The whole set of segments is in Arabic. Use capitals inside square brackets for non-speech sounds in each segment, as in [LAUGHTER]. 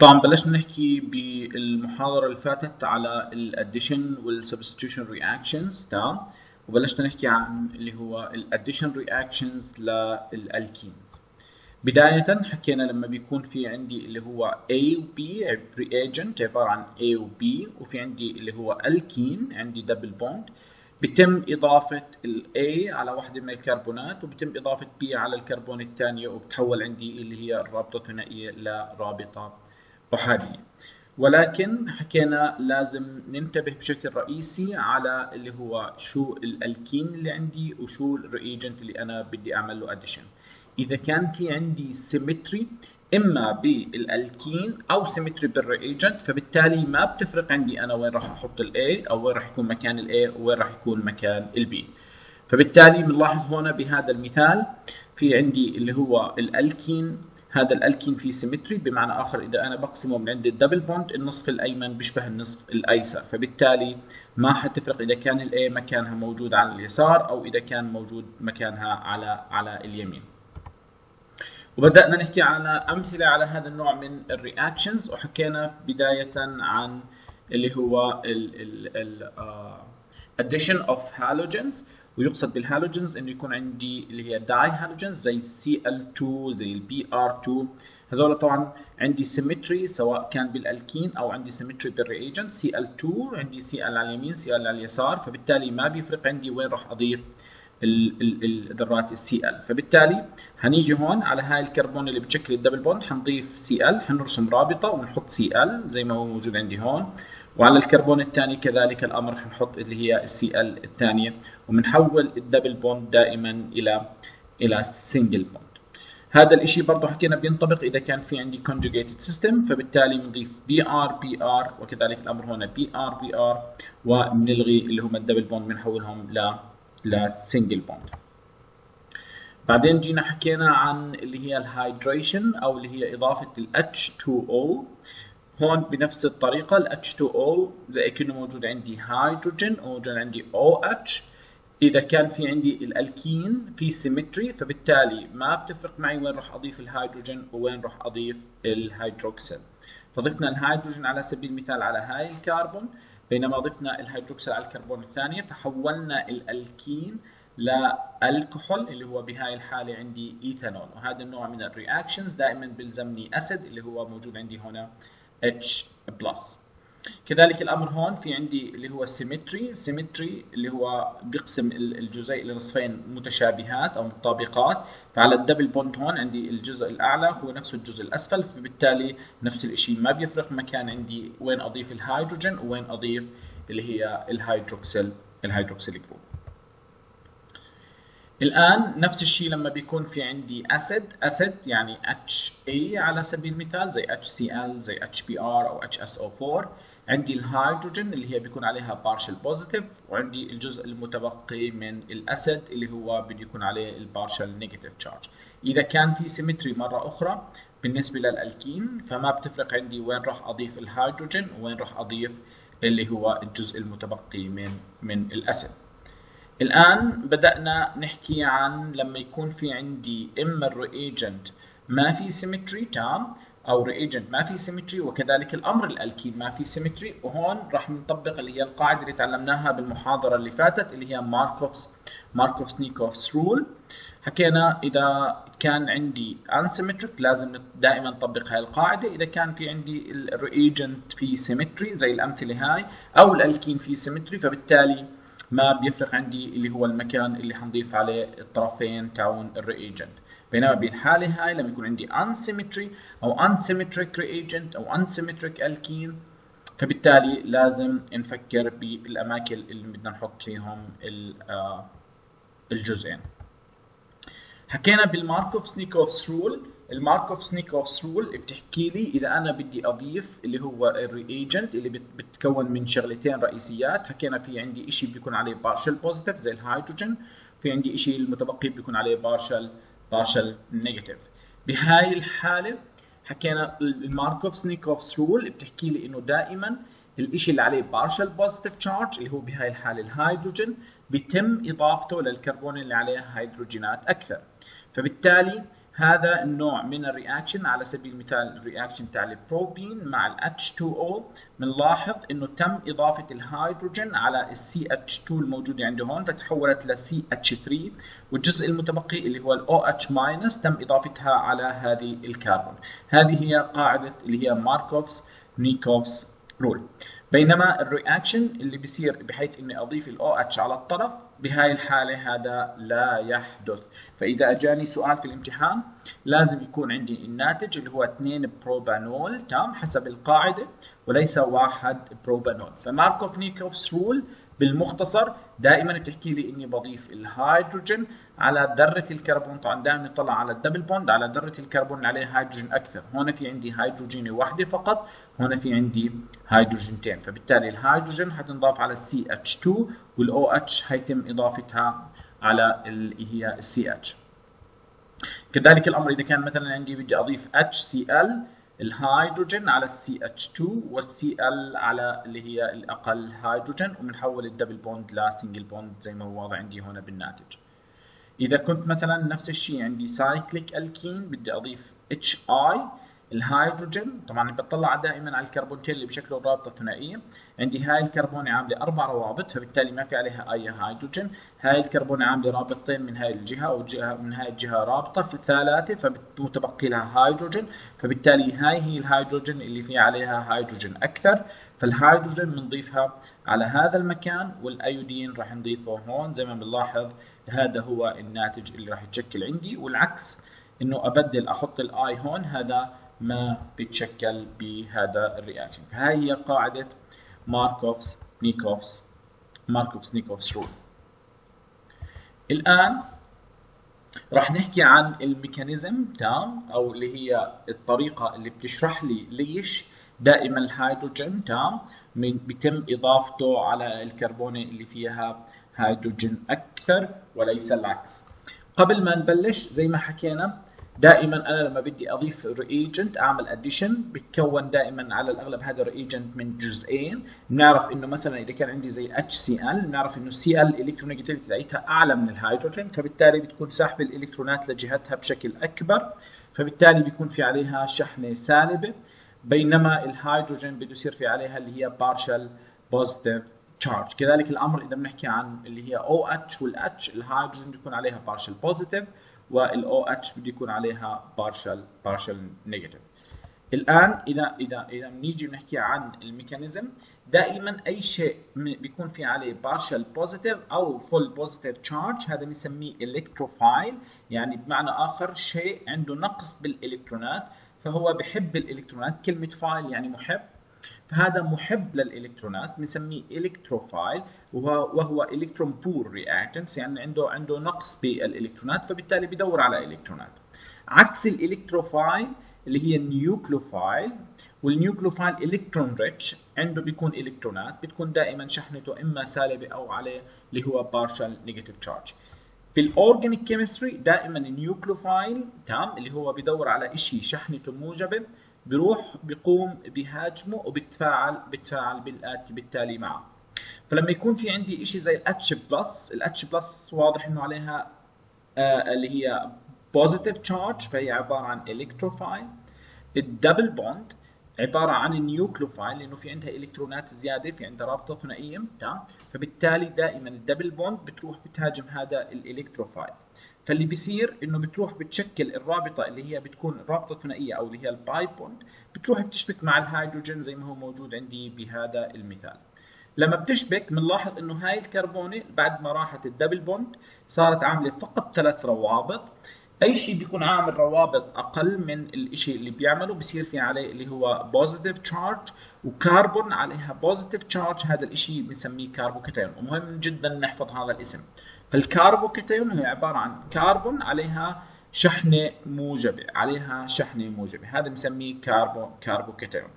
طبعا بلشنا نحكي بالمحاضرة اللي فاتت على ال addition وال substitution reactions تمام؟ وبلشنا نحكي عن اللي هو ال addition reactions لل alkenes بداية حكينا لما بيكون في عندي اللي هو A و B reagent عبارة عن A و B وفي عندي اللي هو الكين عندي double bond بتم إضافة ال A على واحدة من الكربونات وبتم إضافة B على الكربون الثانية وبتحول عندي اللي هي الرابطة الثنائية لرابطة أحادية ولكن حكينا لازم ننتبه بشكل رئيسي على اللي هو شو الألكين اللي عندي وشو ال reagent اللي أنا بدي أعمل له addition إذا كان في عندي symmetry إما بالألكين أو symmetry بال reagent فبالتالي ما بتفرق عندي أنا وين راح أحط ال A أو وين راح يكون مكان ال A وين راح يكون مكان ال B فبالتالي بنلاحظ هنا بهذا المثال في عندي اللي هو الألكين هذا الألكين فيه symmetry بمعنى آخر إذا أنا بقسمه من عند ال double bond النصف الأيمن بيشبه النصف الأيسر. فبالتالي ما حتفرق إذا كان ال A مكانها موجود على اليسار أو إذا كان موجود مكانها على على اليمين. وبدأنا نحكي على أمثلة على هذا النوع من ال reactions وحكينا بداية عن اللي هو ال ال addition of halogens. ويقصد بال halogens إنه يكون عندي اللي هي dihalogens زي Cl2 زي ال Br2 هذول طبعا عندي symmetry سواء كان بالالكين أو عندي symmetry بال reagent Cl2 عندي Cl على اليمين Cl على اليسار. فبالتالي ما بيفرق عندي وين راح أضيف الذرات ال Cl فبالتالي هنيجي هون على هاي الكربون اللي بتشكل ال double bond حنضيف Cl حنرسم رابطة ونحط Cl زي ما هو موجود عندي هون. وعلى الكربون الثاني كذلك الأمر حنحط اللي هي ال Cl الثانية وبنحول ال double bond دائما إلى إلى single bond هذا الشيء برضه حكينا بينطبق إذا كان في عندي conjugated system فبالتالي بنضيف Br Br وكذلك الأمر هنا Br Br وبنلغي اللي هم ال double bond بنحولهم ل ل single bond بعدين جينا حكينا عن اللي هي ال hydration أو اللي هي إضافة ال H2O هون بنفس الطريقة ال H2O زي كأنه موجود عندي هيدروجين وموجود عندي OH إذا كان في عندي الألكين في symmetry فبالتالي ما بتفرق معي وين راح أضيف الهيدروجين وين راح أضيف الهيدروكسيل فضفنا الهيدروجين على سبيل المثال على هاي الكربون بينما ضفنا الهيدروكسيل على الكربون الثانية فحولنا ال alkene ل alcohol اللي هو بهاي الحالة عندي ايثانول وهذا النوع من ال reactions دائما بيلزمني acid اللي هو موجود عندي هنا H plus كذلك الأمر هون في عندي اللي هو symmetry symmetry اللي هو بيقسم الجزيء لنصفين متشابهات أو مطابقات فعلى ال double bond هون عندي الجزء الأعلى هو نفس الجزء الأسفل فبالتالي نفس الشيء ما بيفرق. مكان عندي وين أضيف الهيدروجين وين أضيف اللي هي الهيدروكسيل الهيدروكسيل group الآن نفس الشيء لما بيكون في عندي acid acid يعني HA على سبيل المثال زي HCl زي HBr أو HSO4 عندي الهيدروجين اللي هي بيكون عليها partial positive وعندي الجزء المتبقي من ال acid اللي هو بده يكون عليه ال partial negative charge إذا كان في symmetry مرة أخرى بالنسبة للألكين فما بتفرق عندي وين راح أضيف الهيدروجين وين راح أضيف اللي هو الجزء المتبقي من من ال acid الآن بدأنا نحكي عن لما يكون في عندي إما ال reagent ما في symmetry تام أو reagent ما في symmetry وكذلك الأمر الألكين ما في symmetry وهون راح نطبق اللي هي القاعدة اللي تعلمناها بالمحاضرة اللي فاتت اللي هي Markov's Markovnikov's rule حكينا إذا كان عندي unsymmetric لازم دائما نطبق هاي القاعدة. إذا كان في عندي ال reagent في symmetry زي الأمثلة هاي أو الألكين في symmetry فبالتالي ما بيفرق عندي اللي هو المكان اللي حنضيف عليه الطرفين تاعون ال reagent بينما بالحاله هاي لما يكون عندي unsymmetry أو unsymmetric reagent أو unsymmetric alkene فبالتالي لازم نفكر بالأماكن اللي بدنا نحط فيهم الجزئين. حكينا بال Markovnikov's rule ال Markovnikov's rule بتحكي لي إذا أنا بدي أضيف اللي هو ال reagent اللي بتكون من شغلتين رئيسيات. حكينا في عندي شيء بيكون عليه partial positive زي الهيدروجين في عندي شيء المتبقي بيكون عليه partial partial negative بهاي الحالة حكينا ال Markovnikov's rule بتحكي لي إنه دائما الشيء اللي عليه partial positive charge اللي هو بهاي الحالة الهيدروجين بيتم إضافته للكربون اللي عليه هيدروجينات أكثر. فبالتالي هذا النوع من ال reaction على سبيل المثال ال reaction تاع البروبين مع ال H2O بنلاحظ إنه تم إضافة الهيدروجين على ال CH2 الموجوده عنده هون فتحولت ل CH3 والجزء المتبقي اللي هو ال OH- تم إضافتها على هذه الكربون. هذه هي قاعدة اللي هي Markovnikov's rule. بينما ال reaction اللي بيصير بحيث إني أضيف ال OH على الطرف بهاي الحالة هذا لا يحدث. فإذا أجاني سؤال في الامتحان لازم يكون عندي الناتج اللي هو 2 بروبانول تمام حسب القاعدة وليس واحد بروبانول ف Markovnikov's rule بالمختصر. دائما بتحكي لي إني بضيف الهيدروجين على ذرة الكربون. طبعا دائما نطلع على ال double bond على ذرة الكربون اللي عليها هيدروجين أكثر. هون في عندي هيدروجين واحدة فقط هون في عندي هيدروجينتين. فبالتالي الهيدروجين حتنضاف على ال CH2 وال OH حيتم إضافتها على اللي هي ال CH كذلك الأمر إذا كان مثلا عندي بدي أضيف ال الهيدروجين على ال CH2 وال Cl على اللي هي الأقل هيدروجين وبنحول ال double bond ل single bond زي ما هو واضح عندي هنا بالناتج. إذا كنت مثلا نفس الشيء عندي cyclic alkene بدي أضيف HI الهيدروجين طبعا بطلع دائما على الكربونتين اللي بشكل رابطة ثنائية. عندي هاي الكربونه عامله أربع روابط فبالتالي ما في عليها أي هيدروجين. هاي الكربونه عامله رابطتين من هاي الجهة أو جهة من هاي الجهة رابطة. في ثلاثة فمتبقي لها هيدروجين. فبالتالي هاي هي الهيدروجين اللي في عليها هيدروجين أكثر. فالهيدروجين بنضيفها على هذا المكان وال iodine راح نضيفه هون. زي ما بنلاحظ هذا هو الناتج اللي راح يتشكل عندي. والعكس إنه أبدل أحط ال I هون. هذا ما بيتشكل بهذا ال reaction فهي هي قاعدة Markovnikov's Markovnikov's rule. الآن راح نحكي عن ال mechanism تمام أو اللي هي الطريقة اللي بتشرح لي ليش دائما الهيدروجين تمام بيتم إضافته على الكربونة اللي فيها هيدروجين أكثر وليس العكس. قبل ما نبلش زي ما حكينا دائما أنا لما بدي أضيف reagent أعمل addition بتكون دائما على الأغلب هذا reagent من جزئين. بنعرف إنه مثلا إذا كان عندي زي HCl بنعرف إنه Cl electronegativity تاعتها أعلى من الهيدروجين فبالتالي بتكون ساحب الإلكترونات لجهتها بشكل أكبر فبالتالي بيكون في عليها شحنة سالبة بينما الهيدروجين بده يصير في عليها اللي هي partial positive charge كذلك الأمر إذا بنحكي عن اللي هي OH وال H الهيدروجين بيكون عليها partial positive وال OH بده يكون عليها partial partial negative الآن اذا اذا إذا بنيجي بنحكي عن ال mechanism دائما أي شيء بيكون في عليه partial positive أو full positive charge هذا بنسميه electrophile يعني بمعنى آخر شيء عنده نقص بالإلكترونات فهو بحب الإلكترونات كلمة phile يعني محب. فهذا محب للإلكترونات بنسميه electrophile وهو electron poor reactants يعني عنده عنده نقص بالإلكترونات فبالتالي بدور على إلكترونات. عكس ال electrophile اللي هي ال nucleophile وال nucleophile electron rich عنده بيكون إلكترونات بتكون دائما شحنته إما سالبة أو عليه اللي هو partial negative charge في ال organic chemistry دائما ال nucleophile تمام اللي هو بدور على شيء شحنته موجبة بيروح بيقوم بهاجمه وبتفاعل بتفاعل بالتالي معه. فلما يكون في عندي شيء زي ال H plus ال H plus واضح إنه عليها آه اللي هي positive charge فهي عبارة عن electrophile ال double bond عبارة عن ال nucleophile لأنه في عندها إلكترونات زيادة في عندها رابطة ثنائيه تمام؟ فبالتالي دائما ال double bond بتروح بتهاجم هذا ال electrophile فاللي بيصير إنه بتروح بتشكل الرابطة اللي هي بتكون رابطة ثنائية أو اللي هي ال pi bond بتروح بتشبك مع الهيدروجين زي ما هو موجود عندي بهذا المثال. لما بتشبك بنلاحظ إنه هاي الكربونة بعد ما راحت ال double bond صارت عاملة فقط ثلاث روابط. أي شيء بيكون عامل روابط أقل من الشيء اللي بيعمله بصير في عليه اللي هو positive charge وكربون عليها positive charge هذا الشيء بنسميه carbocation ومهم جدا نحفظ هذا الاسم. فال carbocation هي عبارة عن كربون عليها شحنة موجبة عليها شحنة موجبة. هذا بنسميه carbo carbocation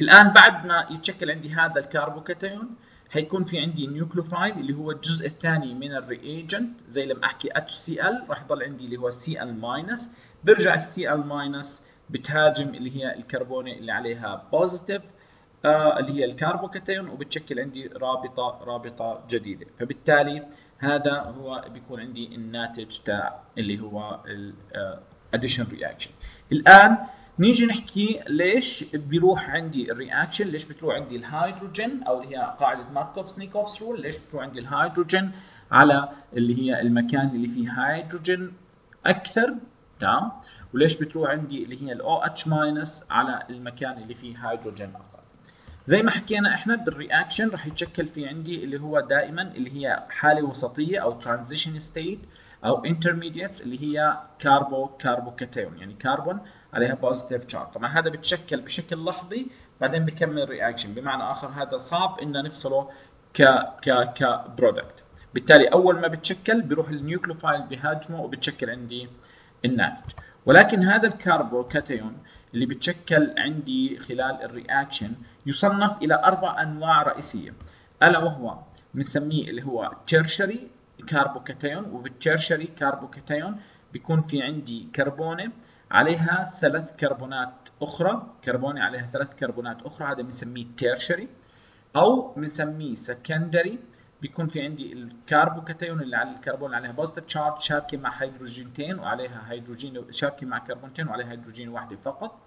الآن بعد ما يتشكل عندي هذا ال carbocation حيكون في عندي nucleophile اللي هو الجزء الثاني من ال reagent زي لما أحكي HCl راح يضل عندي اللي هو Cl برجع ال Cl minus بتهاجم اللي هي الكربونة اللي عليها positive اللي هي ال carbocation وبتشكل عندي رابطة رابطة جديدة. فبالتالي هذا هو بيكون عندي الناتج تاع اللي هو ال addition reaction الآن نيجي نحكي ليش بيروح عندي ال reaction ليش بتروح عندي الهيدروجين أو اللي هي قاعدة Markovnikov's rule ليش بتروح عندي الهيدروجين على اللي هي المكان اللي فيه هيدروجين أكثر تمام؟ وليش بتروح عندي اللي هي ال OH minus على المكان اللي فيه هيدروجين أقل زي ما حكينا إحنا بال reaction رح يتشكل في عندي اللي هو دائما اللي هي حالة وسطية أو transition state أو intermediates اللي هي carbo carbocation يعني كربون عليها positive charge طبعا هذا بتشكل بشكل لحظي بعدين بكمل reaction بمعنى آخر هذا صعب إن نفصله ك ك ك product بالتالي أول ما بتشكل بيروح ال nucleophile بهاجمه وبتشكل عندي الناتج. ولكن هذا ال carbocation اللي بتشكل عندي خلال ال reaction يصنف إلى أربع أنواع رئيسية. ألا وهو بنسميه اللي هو tertiary carbocation وبال tertiary carbocation بيكون في عندي كربونة عليها ثلاث كربونات أخرى. كربونة عليها ثلاث كربونات أخرى هذا بنسميه tertiary أو بنسميه secondary بيكون في عندي ال carbocation اللي على الكربون عليها positive charge شابكه مع هيدروجينتين وعليها هيدروجين شابكه مع كربونتين وعليها هيدروجين واحدة فقط.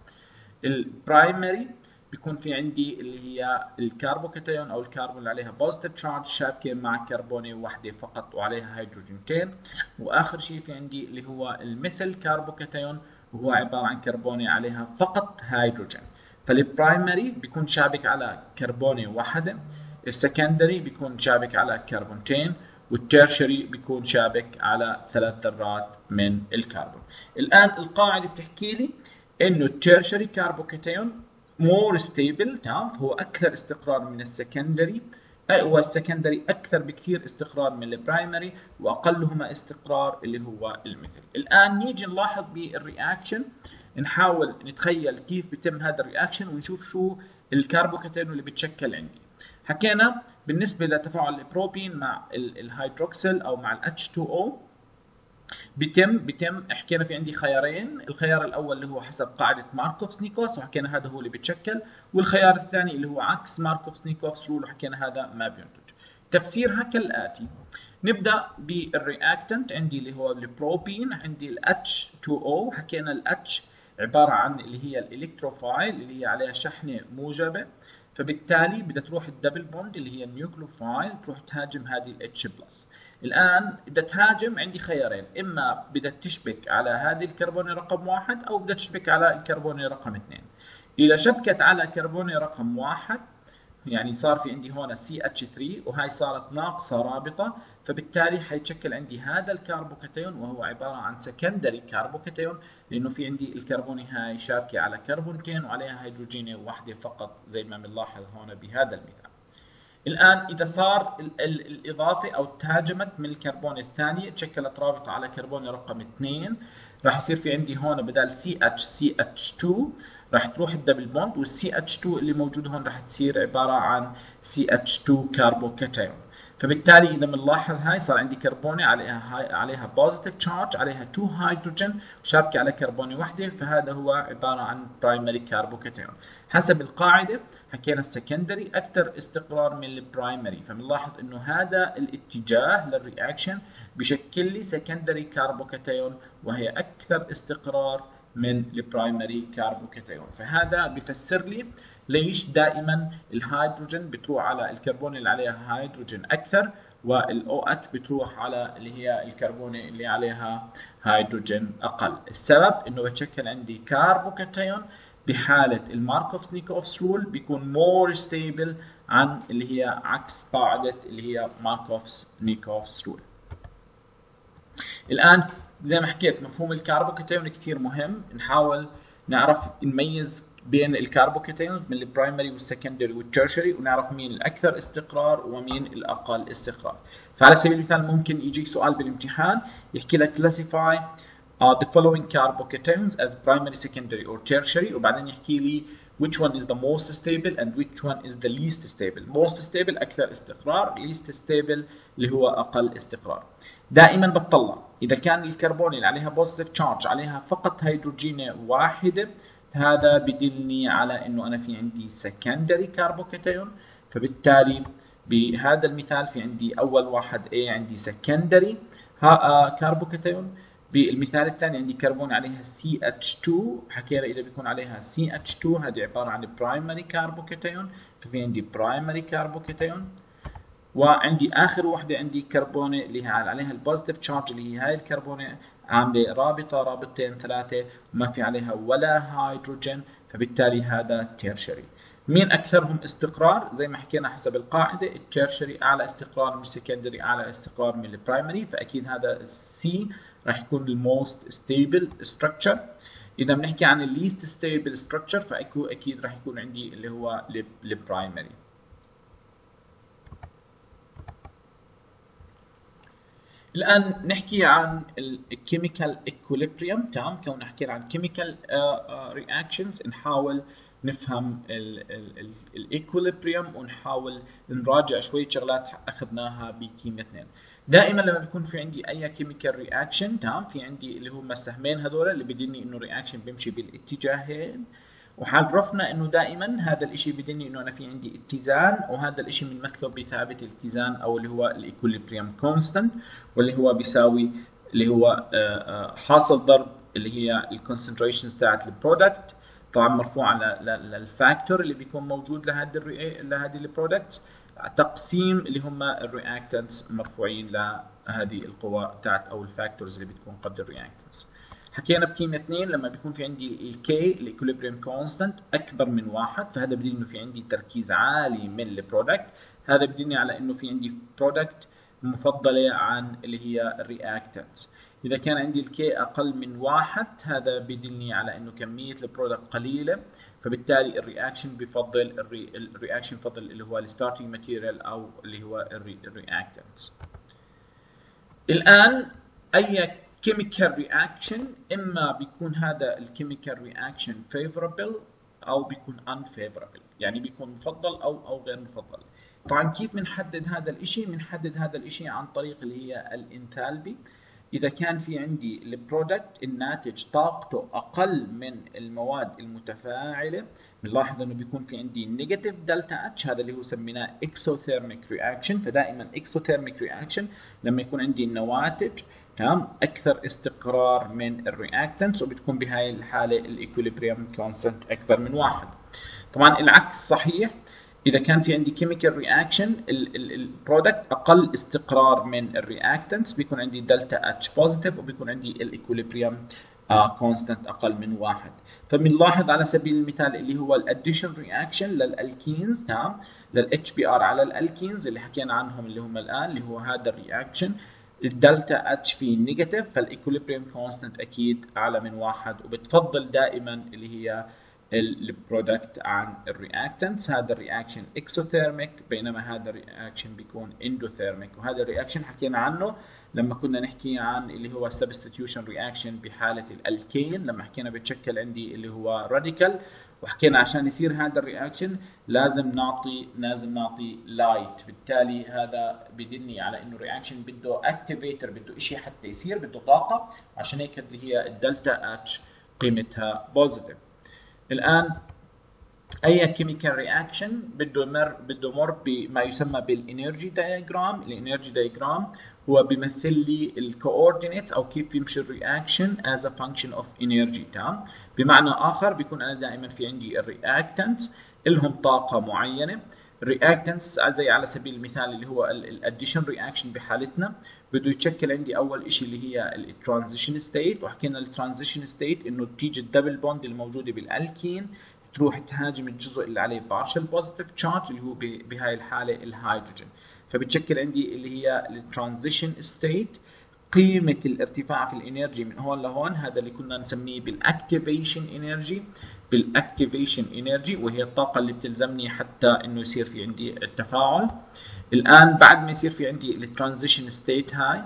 ال primary بيكون في عندي اللي هي ال carbocation أو الكربون اللي عليها positive charge شابكه مع كربونة واحدة فقط وعليها هيدروجينتين. وآخر شيء في عندي اللي هو ال methyl carbocation وهو عبارة عن كربونة عليها فقط هيدروجين. فال primary بيكون شابك على كربونة واحدة. ال secondary بيكون شابك على كربونتين وال tertiary بيكون شابك على ثلاث ذرات من الكربون الآن القاعدة بتحكي لي إنه ال tertiary carbocation more stable تمام؟ فهو أكثر استقرار من ال secondary. هو ال secondary أكثر بكثير استقرار من ال primary وأقلهما استقرار اللي هو ال methyl. الآن نيجي نلاحظ بال reaction. نحاول نتخيل كيف بيتم هذا ال reaction ونشوف شو ال carbocation اللي بتشكل عندي. حكينا بالنسبة لتفاعل البروبين مع الهيدروكسيل أو مع ال H2O بيتم بيتم حكينا في عندي خيارين. الخيار الأول اللي هو حسب قاعدة Markovnikov's وحكينا هذا هو اللي بيتشكل. والخيار الثاني اللي هو عكس Markovnikov's rule وحكينا هذا؟ ما بينتج. تفسيرها كالاتي نبدأ بال reactant عندي اللي هو البروبين عندي ال H2O حكينا ال H عبارة عن اللي هي ال electrophile اللي هي عليها شحنة موجبة. فبالتالي بدها تروح ال double bond اللي هي ال nucleophile تروح تهاجم هذه ال H plus الآن بدها تهاجم عندي خيارين إما بدها تشبك على هذه الكربونه رقم واحد أو بدها تشبك على الكربونه رقم اثنين. إذا شبكت على كربونه رقم واحد يعني صار في عندي هون CH3 وهي صارت ناقصة رابطة فبالتالي حيتشكل عندي هذا ال carbocation وهو عبارة عن secondary carbocation لأنه في عندي الكربونة هاي شابكة على كربونتين وعليها هيدروجينة واحدة فقط زي ما بنلاحظ هون بهذا المثال. الآن إذا صار ال ال الإضافة أو تهاجمت من الكربون الثانية تشكلت رابطة على كربون رقم 2 راح يصير في عندي هون بدل CH CH2 راح تروح ال double bond وال CH 2 اللي موجود هون راح تصير عبارة عن CH 2 carbocation فبالتالي إذا بنلاحظ هاي صار عندي كربونه عليها هاي عليها positive charge عليها 2 هيدروجين وشابكه على كربونه وحدة فهذا هو عبارة عن primary carbocation حسب القاعدة حكينا ال secondary أكثر استقرار من ال primary فبنلاحظ إنه هذا الاتجاه لل reaction بشكل لي secondary carbocation وهي أكثر استقرار من ال primary carbocation فهذا بفسر لي ليش دائما الهيدروجين بتروح على الكربون اللي عليها هيدروجين أكثر وال OH بتروح على اللي هي الكربونه اللي عليها هيدروجين أقل. السبب إنه بتشكل عندي carbocation بحالة ال Markovnikov's rule بيكون more stable عن اللي هي عكس قاعدة اللي هي Markovnikov's rule الآن زي ما حكيت مفهوم ال carbocation كثير مهم. نحاول نعرف نميز بين ال carbocations من ال primary وال secondary وال tertiary ونعرف مين الأكثر استقرار ومين الأقل استقرار. فعلى سبيل المثال ممكن يجيك سؤال بالامتحان يحكي لك classify uh, the following carbocations as primary secondary or tertiary وبعدين يحكي لي which one is the most stable and which one is the least stable. Most stable أكثر استقرار least stable اللي هو أقل استقرار. دائما بتطلع. إذا كان الكربون اللي عليها positive charge عليها فقط هيدروجينه واحدة هذا بدلني على إنه أنا في عندي secondary carbocation فبالتالي بهذا المثال في عندي أول واحد A عندي secondary carbocation بالمثال الثاني عندي كربون عليها CH2 حكينا إذا بيكون عليها CH2 هذه عبارة عن primary carbocation ففي عندي primary carbocation وعندي آخر وحدة عندي كربونة اللي هي عليها ال positive charge اللي هي هاي الكربونة. عاملة رابطة رابطتين ثلاثة وما في عليها ولا هيدروجين فبالتالي هذا tertiary مين أكثرهم استقرار؟ زي ما حكينا حسب القاعدة ال tertiary أعلى استقرار من ال secondary أعلى استقرار من ال primary فأكيد هذا ال C راح يكون ال most stable structure إذا بنحكي عن ال least stable structure فاكيد راح يكون عندي اللي هو ال primary الآن نحكي عن ال chemical equilibrium تمام؟ كون نحكي عن chemical reactions نحاول نفهم ال equilibrium ونحاول نراجع شوية شغلات أخذناها بكيمياء 2 دائما لما بيكون في عندي أي chemical reaction تمام؟ في عندي اللي هم السهمين هذول اللي بديني إنه reaction بيمشي بالاتجاهين. وعرفنا إنه دائما هذا الشيء بدلني إنه أنا في عندي اتزان وهذا الشيء بنمثله بثابت الاتزان أو اللي هو ال equilibrium constant واللي هو بيساوي اللي هو حاصل ضرب اللي هي ال concentrations تاعت ال product طبعا مرفوع لل factor اللي بيكون موجود لهذه لهذه ال products تقسيم اللي هم ال reactants مرفوعين لهذه القوى تاعت أو ال factors اللي بتكون قد ال reactants حكينا بكيمياء 2 لما بيكون في عندي ال K ال equilibrium constant أكبر من واحد فهذا بدل إنه في عندي تركيز عالي من ال product هذا بدلني على إنه في عندي product مفضلة عن اللي هي ال reactants إذا كان عندي ال K أقل من واحد هذا بدلني على إنه كمية ال product قليلة فبالتالي ال reaction بفضل ال reaction بفضل اللي هو ال starting material أو اللي هو ال reactants الآن أي chemical reaction. إما بيكون هذا الكيميكال reaction favorable أو بيكون unfavorable. يعني بيكون مفضل أو أو غير مفضل. طبعا كيف بنحدد هذا الإشي؟ بنحدد هذا الإشي عن طريق اللي هي الانثالبي إذا كان في عندي ال product الناتج طاقته أقل من المواد المتفاعلة بنلاحظ إنه بيكون في عندي negative delta H هذا اللي هو سميناه exothermic reaction فدائما exothermic reaction لما يكون عندي النواتج تمام؟ أكثر استقرار من ال reactants وبتكون بهاي الحالة ال equilibrium constant أكبر من واحد. طبعا العكس صحيح. إذا كان في عندي chemical reaction ال product أقل استقرار من ال reactants بيكون عندي delta H positive وبيكون عندي ال equilibrium constant أقل من واحد. فبنلاحظ على سبيل المثال اللي هو ال addition reaction لل alkenes تمام؟ لل HBr على ال alkenes اللي حكينا عنهم اللي هم الآن اللي هو هذا ال reaction ال delta H فيه negative فال equilibrium constant أكيد أعلى من واحد وبتفضل دائما اللي هي ال product عن ال reactants هذا ال reaction exothermic بينما هذا ال reaction بيكون endothermic وهذا ال reaction حكينا عنه لما كنا نحكي عن اللي هو substitution reaction بحالة الالكين لما حكينا بتشكل عندي اللي هو radical وحكينا عشان يصير هذا ال reaction لازم نعطي لازم نعطي light بالتالي هذا بدلني على إنه ال reaction بده activator بده شيء حتى يصير بده طاقة. عشان هيك اللي هي ال delta H قيمتها positive الآن أي chemical reaction بده مر بده مر بما يسمى بال energy diagram ال energy diagram هو بيمثل لي ال coordinate أو كيف بيمشي ال reaction as a function of energy تمام بمعنى آخر بيكون أنا دائما في عندي ال reactants لهم طاقة معينة. ال reactants زي على سبيل المثال اللي هو ال addition reaction بحالتنا. بده يتشكل عندي أول شيء اللي هي ال transition state وحكينا ال transition state إنه تيجي ال double bond الموجودة بالألكين تروح تهاجم الجزء اللي عليه partial positive charge اللي هو بهاي الحالة الهيدروجين فبتشكل عندي اللي هي ال transition state قيمة الارتفاع في ال energy من هون لهون هذا اللي كنا نسميه بال activation energy بال activation energy وهي الطاقة اللي بتلزمني حتى إنه يصير في عندي التفاعل. الآن بعد ما يصير في عندي ال transition state هاي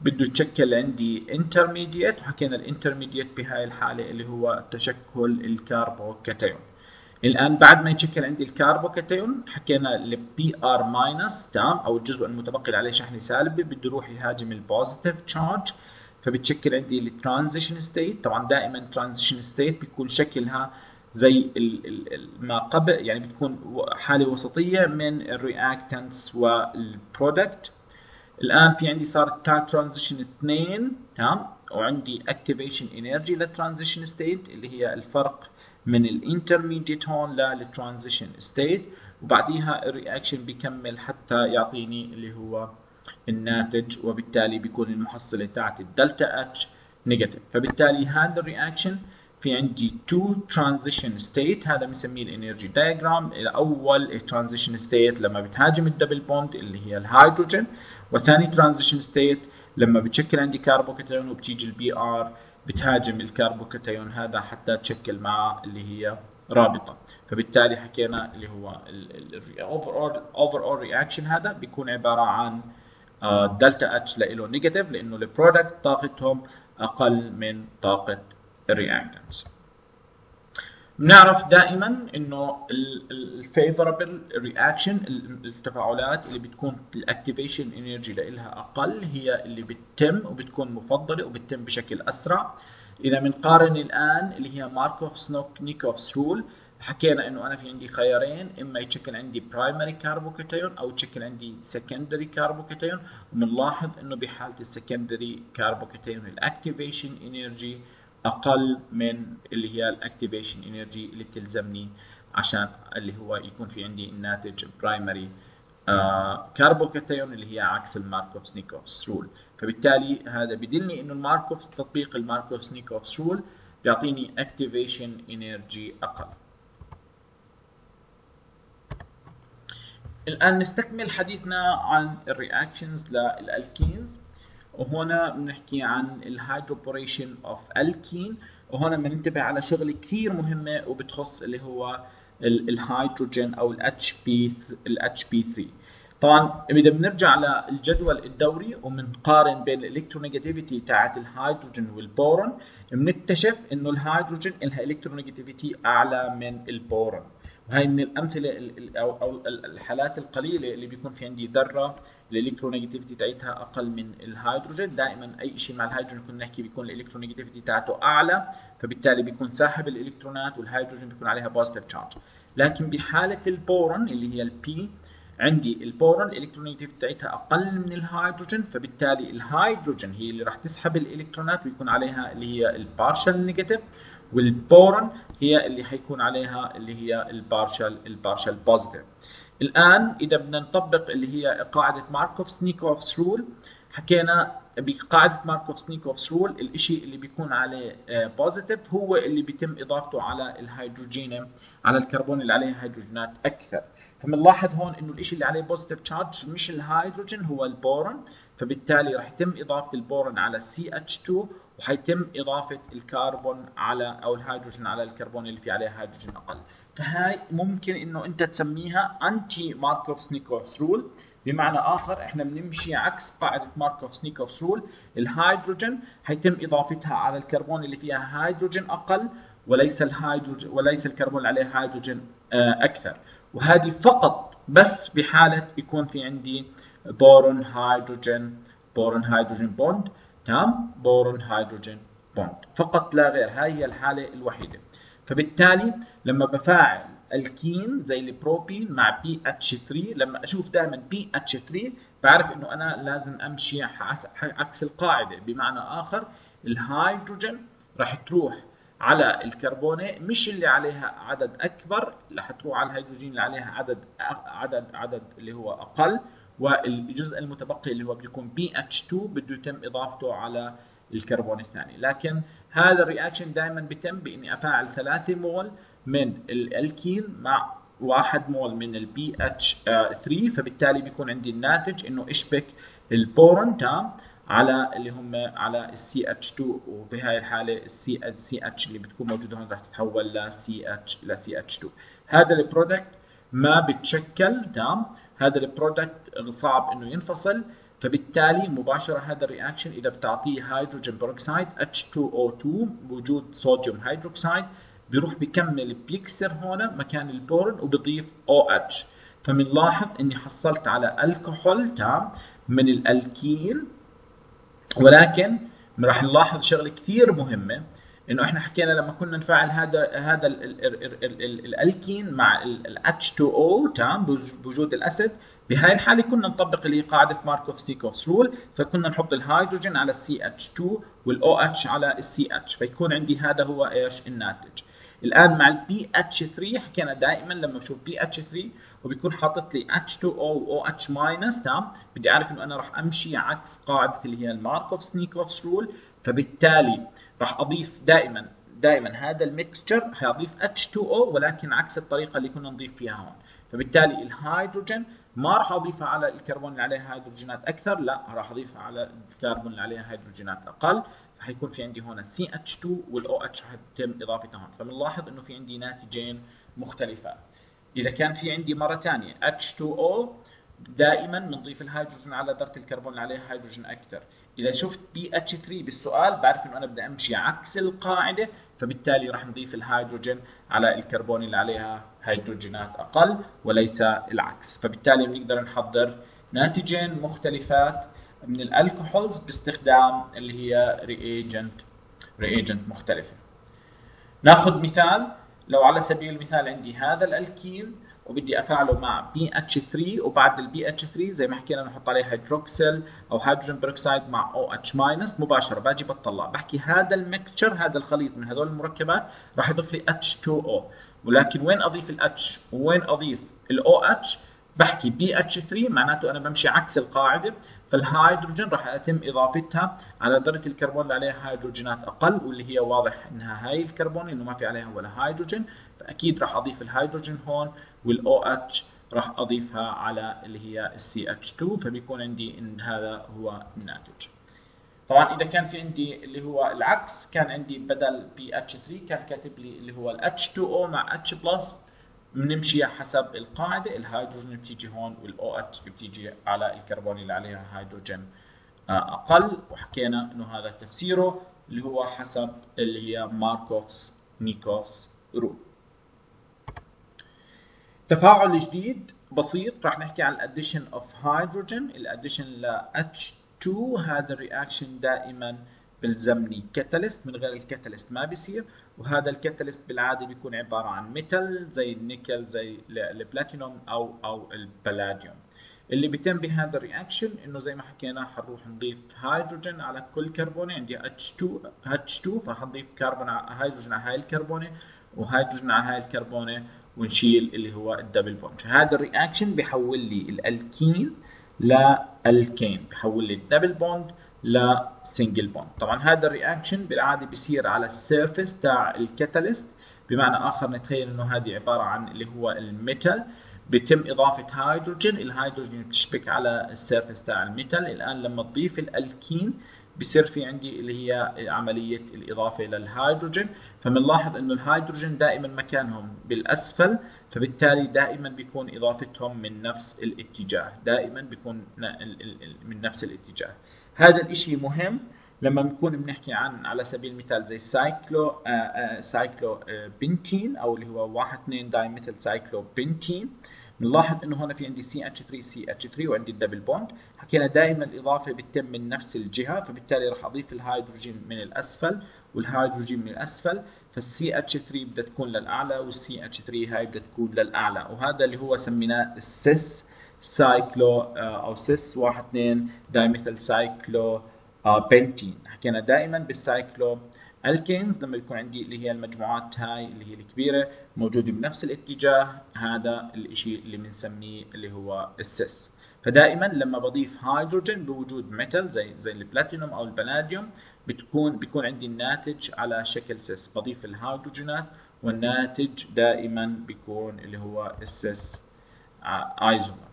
بده يتشكل عندي intermediate وحكينا ال intermediate بهاي الحالة اللي هو تشكل ال carbocation الآن بعد ما يتشكل عندي ال carbocation حكينا ال Br minus تمام أو الجزء المتبقي عليه شحنة سالبة بده يروح يهاجم ال positive charge فبتشكل عندي ال transition state طبعا دائما transition state بيكون شكلها زي ما قبل يعني بتكون حالة وسطية من ال reactants وال product الآن في عندي صار transition 2 تمام؟ وعندي activation energy لل transition state اللي هي الفرق من ال intermediate هون لل transition state وبعديها ال reaction بيكمل حتى يعطيني اللي هو الناتج وبالتالي بيكون المحصلة تاعت ال delta H negative فبالتالي هذا ال reaction في عندي two transition state هذا بنسميه ال energy diagram. الأول transition state لما بتهاجم ال double bond اللي هي الهيدروجين وثاني transition state لما بتشكل عندي carbocation وبتيجي ال Br بتهاجم ال carbocation هذا حتى تشكل معه اللي هي رابطة. فبالتالي حكينا اللي هو ال over overall reaction هذا بيكون عبارة عن delta H له negative لإنه ال product طاقتهم أقل من طاقة ال reactants بنعرف دائما إنه ال favorable reaction التفاعلات اللي بتكون ال activation energy لها أقل هي اللي بتتم وبتكون مفضلة وبتتم بشكل أسرع. إذا بنقارن الآن اللي هي Markovnikov's rule حكينا إنه أنا في عندي خيارين إما يتشكل عندي primary carbocation أو يتشكل عندي secondary carbocation وبنلاحظ إنه بحالة ال secondary carbocation ال activation energy أقل من اللي هي ال activation energy اللي بتلزمني عشان اللي هو يكون في عندي الناتج primary carbocation اللي هي عكس ال Markovnikov's rule فبالتالي هذا بدلني إنه ال Markov تطبيق ال Markovnikov's rule بيعطيني activation energy أقل. الآن نستكمل حديثنا عن ال reactions لل alkenes. وهنا بنحكي عن ال hydroboration of alkene وهنا بننتبه على شغله كثير مهمة وبتخص اللي هو الهيدروجين أو ال HB ال HB 3 طبعا إذا بنرجع للجدول الدوري وبنقارن بين ال electronegativity تاعت الهيدروجين والبورون بنكتشف إنه الهيدروجين لها electronegativity أعلى من البورون وهي من الأمثلة أو الحالات القليلة اللي بيكون في عندي ذرة ال electronegativity تاعتها أقل من الهيدروجين. دائما أي شيء مع الهيدروجين كنا نحكي بيكون ال electronegativity تاعته أعلى فبالتالي بيكون ساحب الإلكترونات والهيدروجين بيكون عليها positive charge لكن بحالة البورون اللي هي ال B عندي البورون ال electronegativity تاعتها أقل من الهيدروجين فبالتالي الهيدروجين هي اللي راح تسحب الإلكترونات ويكون عليها اللي هي ال partial negative والبورون هي اللي حيكون عليها اللي هي ال partial ال partial positive الآن إذا بدنا نطبق اللي هي قاعدة Markovnikov's rule حكينا بقاعدة Markovnikov's rule الشيء اللي بيكون عليه positive هو اللي بيتم إضافته على الهيدروجين على الكربون اللي عليه هيدروجينات أكثر. فبنلاحظ هون إنه الشيء اللي عليه positive charge مش الهيدروجين هو البورون. فبالتالي راح يتم إضافة البورون على CH2 وحيتم إضافة الكربون على أو الهيدروجين على الكربون اللي في عليه هيدروجين أقل. فهاي ممكن إنه أنت تسميها anti Markovnikov's rule بمعنى آخر إحنا بنمشي عكس قاعدة Markovnikov's rule الهيدروجين حيتم إضافتها على الكربون اللي فيها هيدروجين أقل وليس الهيدروجين وليس الكربون اللي عليه هيدروجين أكثر. وهذه فقط بس بحالة يكون في عندي بورون هيدروجين بورون هيدروجين bond تمام بورون هيدروجين bond. فقط لا غير هاي هي الحالة الوحيدة. فبالتالي لما بفاعل الكين زي البروبين مع BH3 لما أشوف دائما BH3 بعرف إنه أنا لازم أمشي عكس القاعدة. بمعنى آخر الهيدروجين راح تروح على الكربونة مش اللي عليها عدد أكبر راح تروح على الهيدروجين اللي عليها عدد عدد عدد اللي هو أقل والجزء المتبقي اللي هو بيكون BH2 بده يتم إضافته على الكربون الثاني. لكن هذا ال reaction دائما بيتم بإني افاعل 3 مول من الألكين مع 1 مول من البي اتش 3 فبالتالي بيكون عندي الناتج إنه إشبك البورون تام على اللي هم على السي اتش 2 وبهاي الحالة السي السي اتش اللي بتكون موجودة هون راح تتحول لسي اتش لسي اتش 2 هذا البرودكت ما بتشكل تمام؟ هذا البرودكت صعب إنه ينفصل فبالتالي مباشرة هذا الرياكشن إذا بتعطيه هيدروجين بروكسيد H2O2 بوجود sodium hydroxide بيروح بكمل بيكسر هون مكان البورون وبضيف OH فبنلاحظ إني حصلت على ألكحول تمام؟ من الألكين ولكن راح نلاحظ شغلة كثير مهمة إنه إحنا حكينا لما كنا نفاعل هذا هذا الألكين مع ال H2O تمام بوجود ال acid بهاي الحالة كنا نطبق اللي قاعدة Markovnikov's rule فكنا نحط الهيدروجين على ال CH2 والاو اتش على السي اتش فيكون عندي هذا هو إيش؟ الناتج. الآن مع ال BH3 حكينا دائما لما بشوف BH3 وبيكون حاطط لي H2O و OH minus تمام؟ بدي أعرف إنه أنا راح أمشي عكس قاعدة اللي هي ال Markovnikov's rule فبالتالي راح أضيف دائما دائما هذا ال mixture حيضيف H2O ولكن عكس الطريقة اللي كنا نضيف فيها هون. فبالتالي الهيدروجين ما راح أضيفها على الكربون اللي عليها هيدروجينات أكثر لا راح أضيفها على الكربون اللي عليها هيدروجينات أقل. فحيكون في عندي هون CH2 وال OH حتتم إضافتها هون. فبنلاحظ إنه في عندي ناتجين مختلفات إذا كان في عندي مرة ثانية H2O دائما بنضيف الهيدروجين على ذره الكربون اللي عليها هيدروجين أكثر. إذا شفت BH3 بالسؤال بعرف إنه أنا بدي أمشي عكس القاعدة فبالتالي راح نضيف الهيدروجين على الكربون اللي عليها هيدروجينات أقل وليس العكس. فبالتالي بنقدر نحضر ناتجين مختلفات من ال alcohols باستخدام اللي هي reagent reagent مختلفة. ناخذ مثال لو على سبيل المثال عندي هذا الالكين وبدي أفاعله مع BH3 وبعد ال BH3 زي ما حكينا بنحط عليه هيدروكسيل أو hydrogen peroxide مع OH minus مباشرة باجي بطلع. بحكي هذا ال mixture هذا الخليط من هذول المركبات راح يضيف لي H2O ولكن وين أضيف ال H وين أضيف الاو اتش بحكي بي اتش 3 معناته أنا بمشي عكس القاعدة. فالهيدروجين راح يتم إضافتها على ذره الكربون اللي عليها هيدروجينات أقل واللي هي واضح إنها هاي الكربون إنه ما في عليها ولا هيدروجين فأكيد راح أضيف الهيدروجين هون وال OH راح أضيفها على اللي هي ال CH2 فبيكون عندي إن هذا هو الناتج. طبعا إذا كان في عندي اللي هو العكس كان عندي بدل BH3 كان كاتب لي اللي هو ال H2O مع H plus بنمشي حسب القاعدة. الهيدروجين بتيجي هون وال OH بتيجي على الكربون اللي عليها هيدروجين آه، أقل. وحكينا إنه هذا تفسيره اللي هو حسب اللي هي Markovnikov's rule تفاعل جديد بسيط. راح نحكي عن ال addition of hydrogen ال addition ل H2 هذا ال reaction دائما بلزمني catalyst من غير ال catalyst ما بيصير. وهذا ال catalyst بالعادة بيكون عبارة عن metal زي النيكل زي البلاتينوم أو أو البلاديوم اللي بيتم بهذا ال reaction إنه زي ما حكينا حنروح نضيف هيدروجين على كل كربونة. عندي H2 H2 فحنضيف كربون هيدروجين على هاي الكربونة وهيدروجين على هاي الكربونة ونشيل اللي هو ال double bond فهذا ال reaction بيحول لي ال alkene ل alkane بيحول لي ال double bond ل single bond طبعا هذا ال reaction بالعادة بيصير على ال surface تاع ال catalyst بمعنى آخر نتخيل إنه هذه عبارة عن اللي هو ال metal بيتم إضافة هيدروجين الهيدروجين بتشبك على ال surface تاع ال metal. الآن لما تضيف الألكين بصير في عندي اللي هي عملية الإضافة للهيدروجين فبنلاحظ إنه الهيدروجين دائما مكانهم بالأسفل فبالتالي دائما بيكون إضافتهم من نفس الاتجاه دائما بيكون من نفس الاتجاه. هذا الإشي مهم لما بنكون بنحكي عن على سبيل المثال زي cyclo cyclopentene أو اللي هو 1 2 dimethylcyclopentene بنلاحظ إنه هنا في عندي سي اتش 3 سي اتش 3 وعندي ال double bond حكينا دائما الإضافة بتتم من نفس الجهة فبالتالي راح أضيف الهيدروجين من الأسفل والهيدروجين من الأسفل. فال CH3 بدها تكون للأعلى وال CH3 هاي بدها تكون للأعلى. وهذا اللي هو سميناه ال cis cyclo أو cis 1 2 dimethylcyclopentene حكينا دائما بال cycloalkenes لما يكون عندي اللي هي المجموعات هاي اللي هي الكبيرة موجودة بنفس الاتجاه هذا الشيء اللي بنسميه اللي هو ال cis. فدائما لما بضيف هيدروجين بوجود metal زي زي البلاتينوم أو البناديوم بتكون بيكون عندي الناتج على شكل cis. بضيف الهيدروجينات والناتج دائما بيكون اللي هو ال cis isomer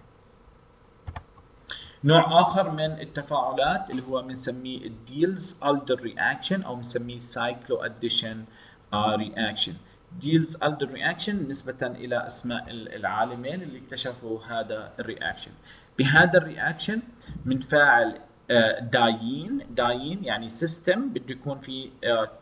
نوع آخر من التفاعلات اللي هو بنسميه ال Diels-Alder reaction أو بنسميه cycloaddition reaction Diels-Alder reaction نسبة إلى أسماء العالمين اللي اكتشفوا هذا ال reaction بهذا ال reaction بنفاعل diene. diene يعني system بده يكون في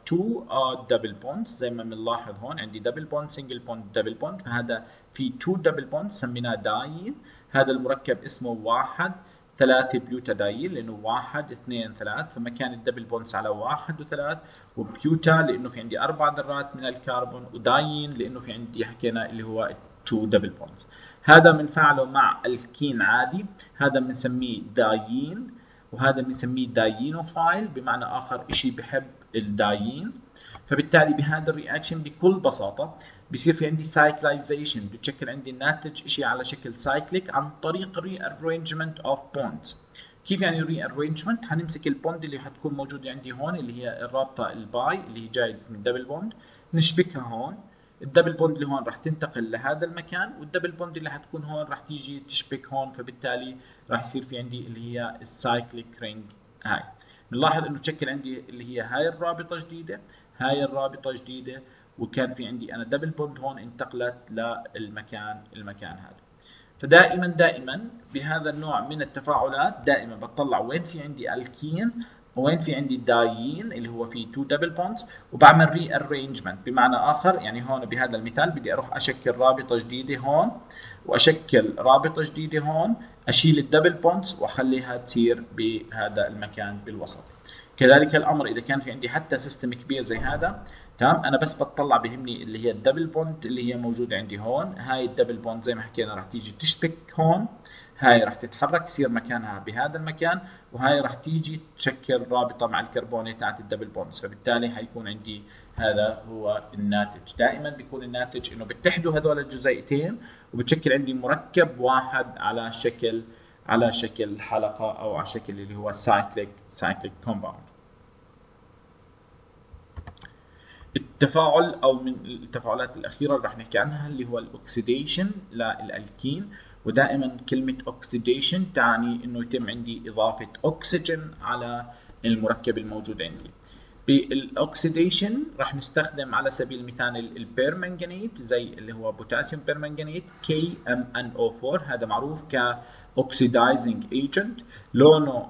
two double bonds زي ما بنلاحظ هون عندي double bond single bond double bond فهذا في two double bond سميناه diene. هذا المركب اسمه واحد. ثلاثة butadiene لأنه واحد اثنين ثلاث. فمكان ال double bonds على واحد وثلاث. و buta لأنه في عندي أربع ذرات من الكربون و diene لأنه في عندي حكينا اللي هو two double bonds هذا بنفعله مع الكين عادي. هذا بنسميه diene وهذا بنسميه dienophile بمعنى آخر شيء بحب ال diene. فبالتالي بهذا ال reaction بكل بساطة بصير في عندي cyclization بتشكل عندي ناتج شيء على شكل cyclic عن طريق rearrangement of bonds كيف يعني rearrangement حنمسك ال bond اللي حتكون موجودة عندي هون اللي هي الرابطة ال pi اللي هي جاي من double bond نشبكها هون. ال double bond اللي هون راح تنتقل لهذا المكان وال double bond اللي حتكون هون راح تيجي تشبك هون فبالتالي راح يصير في عندي اللي هي ال cyclic ring هاي بنلاحظ إنه تشكل عندي اللي هي هاي الرابطة جديدة هاي الرابطة جديدة وكان في عندي أنا double bond هون انتقلت للمكان المكان هذا. فدائما دائما بهذا النوع من التفاعلات دائما بطلع وين في عندي الكين وين في عندي diene اللي هو في two double bonds وبعمل rearrangement بمعنى آخر يعني هون بهذا المثال بدي أروح أشكل رابطة جديدة هون وأشكل رابطة جديدة هون أشيل ال double bonds وأخليها تصير بهذا المكان بالوسط. كذلك الأمر إذا كان في عندي حتى system كبير زي هذا تمام؟ أنا بس بتطلع بهمني اللي هي ال double bond اللي هي موجودة عندي هون. هاي ال double bond زي ما حكينا راح تيجي تشبك هون. هاي راح تتحرك يصير مكانها بهذا المكان وهاي راح تيجي تشكل رابطة مع الكربونة تاعت ال double bonds فبالتالي حيكون عندي هذا هو الناتج. دائما بيكون الناتج إنه بيتحدوا هذول الجزيئتين وبتشكل عندي مركب واحد على شكل على شكل حلقة أو على شكل اللي هو cyclic cyclic compound التفاعل أو من التفاعلات الأخيرة اللي راح نحكي عنها اللي هو ال oxidation لل alkene ودائما كلمة oxidation تعني إنه يتم عندي إضافة اكسجين على المركب الموجود عندي. بال oxidation راح نستخدم على سبيل المثال البيرمنجانيت زي اللي هو بوتاسيوم بيرمنجانيت كي ام ان أو 4 هذا معروف ك oxidizing agent لونه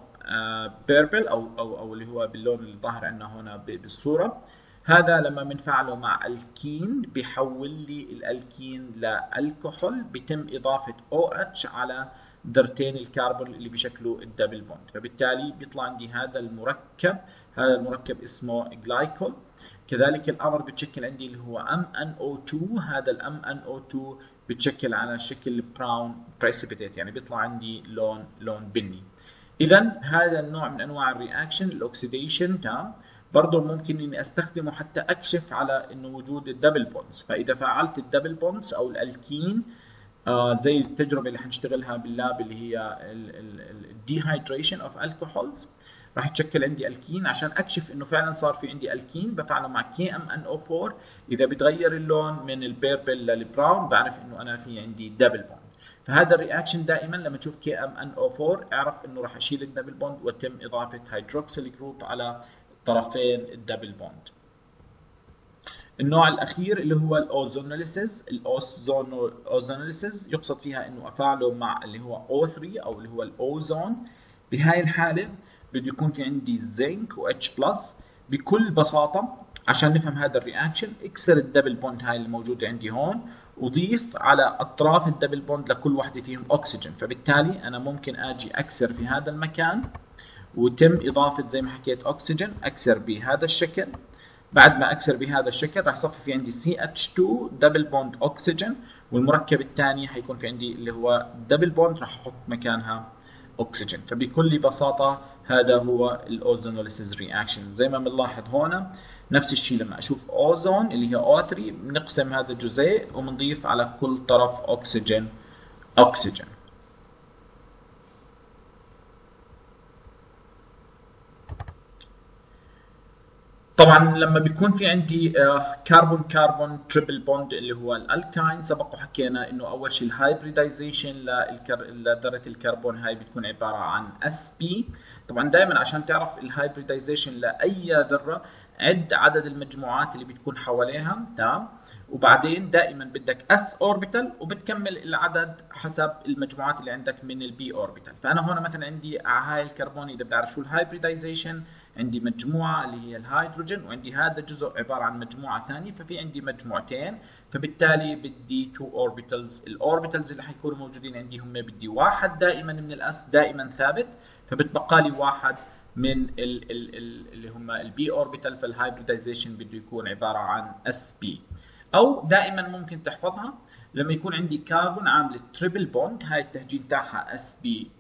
purple أو أو أو اللي هو باللون اللي ظاهر عندنا هنا بالصورة. هذا لما بنفعله مع ألكين بيحول لي ال alkene ل alcohol بيتم إضافة OH على ذرتين الكربون اللي بيشكلوا ال double bond. فبالتالي بيطلع عندي هذا المركب هذا المركب اسمه جلايكول كذلك الأمر بتشكل عندي اللي هو MnO2 هذا ال M MnO2 بتشكل على شكل brown precipitate يعني بيطلع عندي لون لون بني. اذا هذا النوع من أنواع ال reaction ال oxidation تمام؟ برضه ممكن إني أستخدمه حتى أكشف على انه وجود ال double bonds فإذا فعلت ال double bonds أو الالكين آه زي التجربة اللي حنشتغلها بال lab اللي هي ال dehydration of alcohols راح يتشكل عندي الكين عشان أكشف إنه فعلا صار في عندي الكين بفعله مع كي ام ان أو 4 إذا بتغير اللون من ال purple لل brown بعرف إنه أنا في عندي double bond فهذا ال reaction دائما لما تشوف كي ام ان أو 4 أعرف إنه راح أشيل ال double bond ويتم إضافة hydroxyl group على طرفين ال double bond النوع الأخير اللي هو ال ozonolysis ال ozonolysis يقصد فيها إنه افعله مع اللي هو O3 أو اللي هو الأوزون. بهاي الحالة بده يكون في عندي زنك و H plus بكل بساطة عشان نفهم هذا ال reaction اكسر ال double bond هاي اللي موجودة عندي هون وضيف على أطراف ال double bond لكل وحدة فيهم اكسجين فبالتالي أنا ممكن آجي أكسر في هذا المكان. وتم إضافة زي ما حكيت أكسجين أكسر بهذا الشكل. بعد ما أكسر بهذا الشكل راح يصفي في عندي CH2 double bond اكسجين والمركب الثاني حيكون في عندي اللي هو double bond راح أحط مكانها اكسجين فبكل بساطة هذا هو ال ozonolysis reaction زي ما بنلاحظ هون نفس الشيء لما أشوف أوزون اللي هي O3 بنقسم هذا الجزيء وبنضيف على كل طرف اكسجين اكسجين طبعا لما بيكون في عندي كربون كربون triple bond اللي هو ال alkyne سبق وحكينا إنه أول شيء ال hybridization لذره الكربون هاي بتكون عبارة عن sp طبعا دائما عشان تعرف ال hybridization لأي ذرة عد عدد المجموعات اللي بتكون حواليها تمام؟ وبعدين دائما بدك s orbital وبتكمل العدد حسب المجموعات اللي عندك من ال p orbital فأنا هون مثلا عندي هاي الكربون إذا بدي اعرف شو ال hybridization عندي مجموعة اللي هي الهيدروجين وعندي هذا الجزء عبارة عن مجموعة ثانية ففي عندي مجموعتين فبالتالي بدي two orbitals ال orbitals اللي حيكونوا موجودين عندي هم بدي واحد دائما من ال s دائما ثابت فبتبقى لي واحد من ال ال ال اللي هم ال p orbital فال hybridization بده يكون عبارة عن sp أو دائما ممكن تحفظها لما يكون عندي كربون عامل triple bond هاي التهجين تاعها sp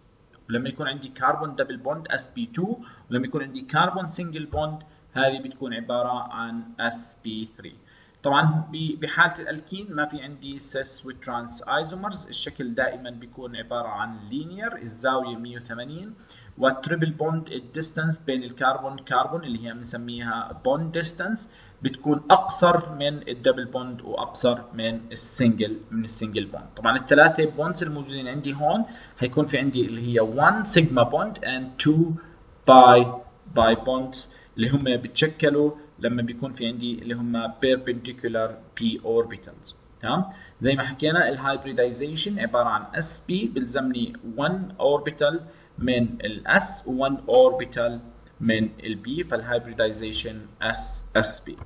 ولما يكون عندي كربون double bond sp 2 ولما يكون عندي كربون single bond هذه بتكون عبارة عن sp 3 طبعا بحالة ال alkyne ما في عندي cis و trans isomers الشكل دائما بيكون عبارة عن linear الزاوية 180 وال triple bond ال distance بين الكربون كربون اللي هي بنسميها bond distance بتكون أقصر من ال double bond وأقصر من ال single من ال single bond طبعا الثلاثة bonds الموجودين عندي هون حيكون في عندي اللي هي 1 sigma bond and 2 pi pi bonds اللي هم بتشكلوا لما بيكون في عندي اللي هم perpendicular p orbitals. تمام؟ زي ما حكينا الهايبريدايزيشن عبارة عن sp بيلزمني 1 orbital من ال s و1 orbital من ال p فال hybridization s sp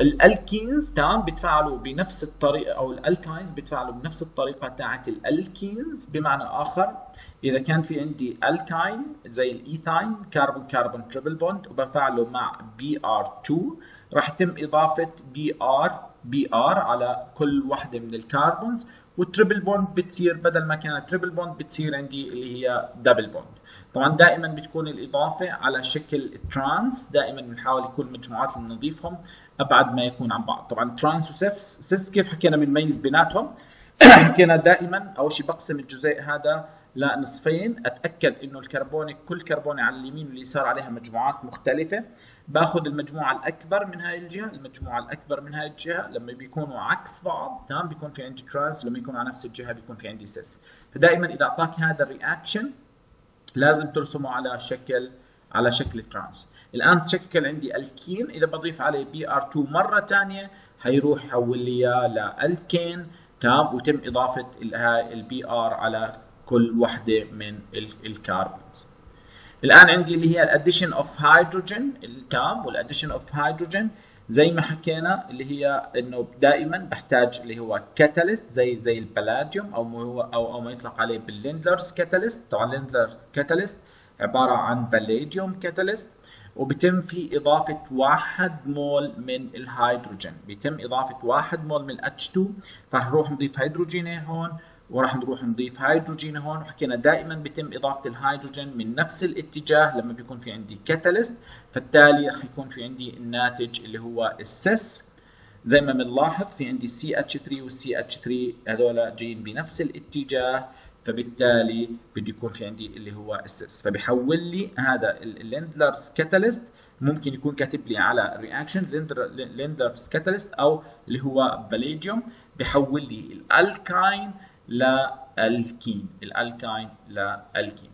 ال alkynes تمام بيتفاعلوا بنفس الطريقة أو ال alkynes بيتفاعلوا بنفس الطريقة تاعت ال alkenes بمعنى آخر. إذا كان في عندي alkyne زي ال ethyne كربون كربون triple bond وبفعله مع Br 2 راح يتم إضافة Br Br على كل وحده من ال carbons وال triple bond بتصير بدل ما كانت triple bond بتصير عندي اللي هي double bond طبعا دائما بتكون الإضافة على شكل trans دائما بنحاول يكون المجموعات اللي نضيفهم ابعد ما يكون عن بعض. طبعا trans و cis cis كيف حكينا بنميز بيناتهم؟ [CLEARS THROAT] حكينا دائما أول شيء بقسم الجزيء هذا لنصفين. أتأكد إنه الكربونة كل كربونة على اليمين واليسار عليها مجموعات مختلفة. باخذ المجموعة الأكبر من هاي الجهة المجموعة الأكبر من هاي الجهة لما بيكونوا عكس بعض تمام؟ بيكون في عندي trans لما يكونوا على نفس الجهة بيكون في عندي cis فدائما إذا أعطاك هذا ال reaction لازم ترسمه على شكل على شكل trans الآن تشكل عندي الكين إذا بضيف عليه Br 2 مرة ثانية حيروح يحول لي لالكين تمام؟ وتم إضافة ال Br على كل وحدة من ال carbons الآن عندي اللي هي ال addition of hydrogen التام وال addition of hydrogen زي ما حكينا اللي هي إنه دائما بحتاج اللي هو catalyst زي زي البلاديوم أو هو أو أو ما يطلق عليه بال Lindlar's catalyst طبعا Lindlar's catalyst عبارة عن palladium catalyst وبتم في إضافة واحد مول من الهيدروجين. بيتم إضافة واحد مول من H2 فهنروح نضيف هيدروجين هون. وراح نروح نضيف هيدروجين هون. وحكينا دائما بيتم إضافة الهيدروجين من نفس الاتجاه لما بيكون في عندي catalyst فبالتالي راح يكون في عندي الناتج اللي هو ال cis. زي ما بنلاحظ في عندي سي اتش 3 والسي اتش 3 هذول جايين بنفس الاتجاه. فبالتالي بده يكون في عندي اللي هو ال cis. فبيحول لي هذا ال Lindlar's catalyst ممكن يكون كاتب لي على reaction Lindlar's catalyst أو اللي هو بليديوم بيحول لي الالكاين لالكين الالكاين لالكين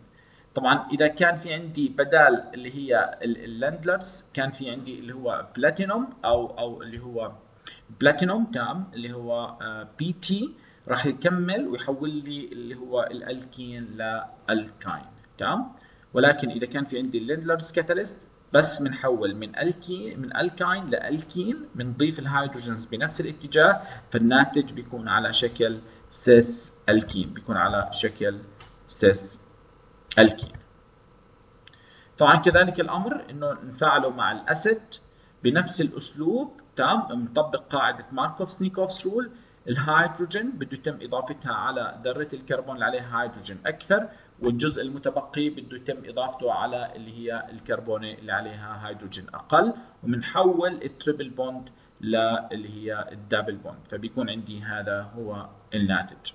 طبعا إذا كان في عندي بدال اللي هي ال Lindlar's كان في عندي اللي هو بلاتينوم أو أو اللي هو بلاتينوم تمام اللي هو Pt راح يكمل ويحول لي اللي هو ال alkene ل alkane تمام ولكن إذا كان في عندي ال Lindlar's catalyst بس بنحول من alkyne من alkyne ل alkene بنضيف ال hydrogens بنفس الاتجاه فالناتج بيكون على شكل cis alkene بيكون على شكل cis alkene طبعا كذلك الأمر إنه نفعله مع ال acid بنفس الأسلوب تمام؟ نطبق قاعدة Markovnikov's rule الهيدروجين بده يتم إضافتها على ذرة الكربون اللي عليها هيدروجين أكثر والجزء المتبقي بده يتم إضافته على اللي هي الكربونة اللي عليها هيدروجين أقل وبنحول ال triple bond للي هي ال double bond فبيكون عندي هذا هو الناتج.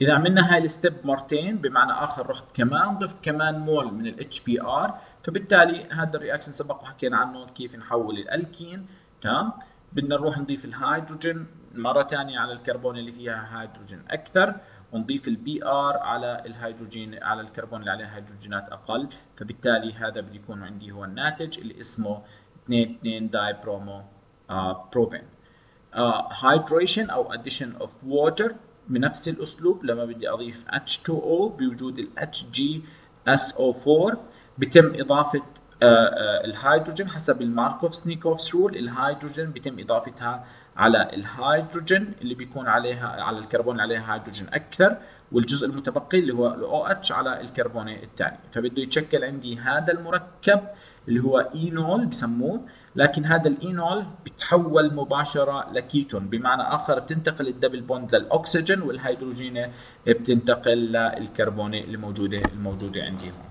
إذا عملنا هاي ال step مرتين بمعنى آخر رحت كمان ضفت كمان مول من ال HBr فبالتالي هذا ال reaction سبق وحكينا عنه كيف نحول الألكين. تمام؟ بدنا نروح نضيف الهيدروجين مرة ثانية على الكربون اللي فيها هيدروجين أكثر ونضيف ال Br على الهيدروجين على الكربون اللي عليه هيدروجينات أقل. فبالتالي هذا بده يكون عندي هو الناتج اللي اسمه 2 2 dibromopropane hydration أو addition of water بنفس الأسلوب لما بدي أضيف H2O بوجود ال HgSO4 بتم إضافة آه، آه، الهيدروجين حسب ال Markovnikov's rule الهيدروجين بيتم إضافتها على الهيدروجين اللي بيكون عليها على الكربون اللي عليها هيدروجين أكثر والجزء المتبقي اللي هو ال OH على الكربونه الثاني. فبده يتشكل عندي هذا المركب اللي هو enol بسموه. لكن هذا ال enol بيتحول مباشرة لكيتون. بمعنى آخر بتنتقل ال double bond للأكسجين والهيدروجين بتنتقل للكربونه اللي موجوده الموجودة عندي هون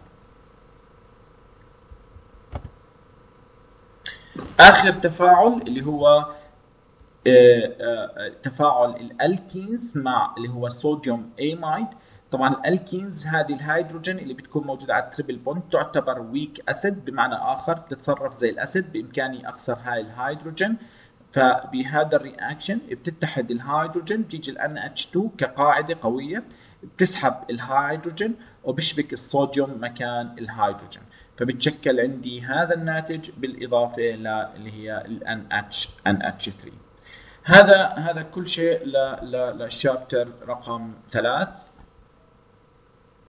آخر تفاعل اللي هو آه، آه، تفاعل ال alkynes مع اللي هو ال sodium amide طبعا ال alkynes هذه الهيدروجين اللي بتكون موجودة على ال triple bond تعتبر weak acid بمعنى آخر بتتصرف زي ال acid بإمكاني أخسر هاي الهيدروجين. فبهذا ال reaction بتتحد الهيدروجين بتيجي ال NH2 كقاعدة قوية بتسحب الهيدروجين وبشبك الصوديوم مكان الهيدروجين. فبتشكل عندي هذا الناتج بالإضافة اللي هي ال NH NH3 هذا هذا كل شيء للشابتر رقم ثلاث.